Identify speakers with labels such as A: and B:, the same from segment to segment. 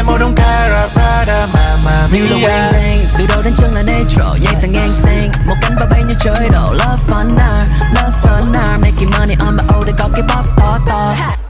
A: em màu đông cara Prada Mamma Mia
B: Từ đầu đến chân là natural Dây thằng ngang sang. Một cánh và bay như chơi độ Love fun hour Love fun hour. Making money on my own Để có cái bóp to to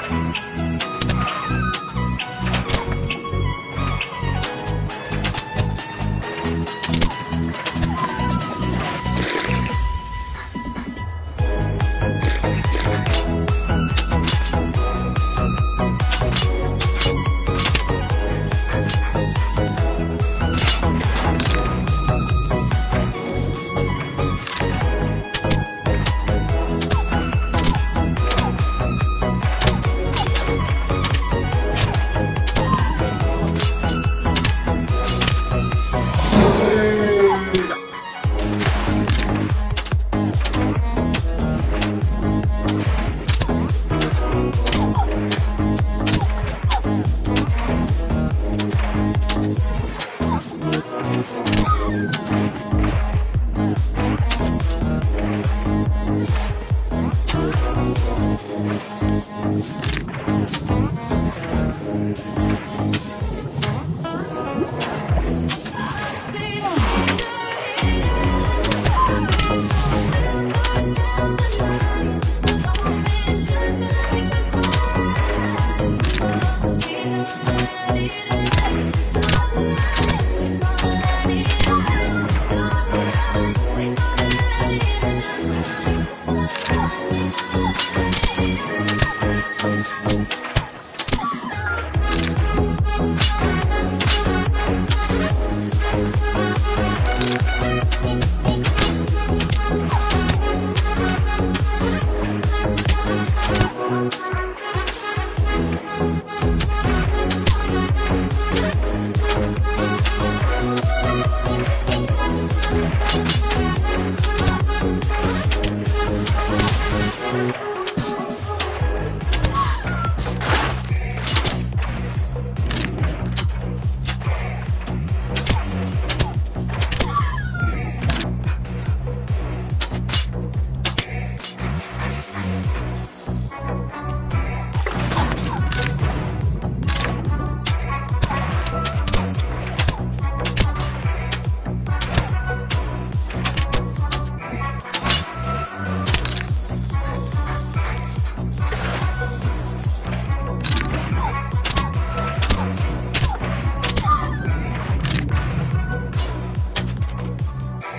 B: Thank you. Bye.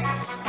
B: Bye.